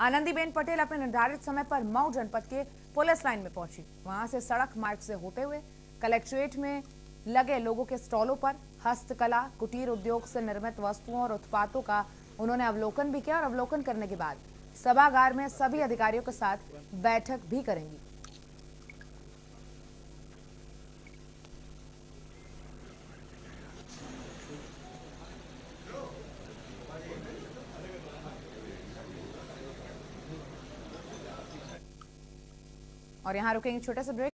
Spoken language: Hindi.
आनंदीबेन पटेल अपने निर्धारित समय पर मऊ जनपद के पुलिस लाइन में पहुँची। वहाँ से सड़क मार्ग से होते हुए कलेक्ट्रेट में लगे लोगों के स्टॉलों पर हस्तकला, कुटीर उद्योग से निर्मित वस्तुओं और उत्पादों का उन्होंने अवलोकन भी किया और अवलोकन करने के बाद सभागार में सभी अधिकारियों के साथ बैठक भी करेंगी। और यहाँ रुकेंगे छोटा सा ब्रेक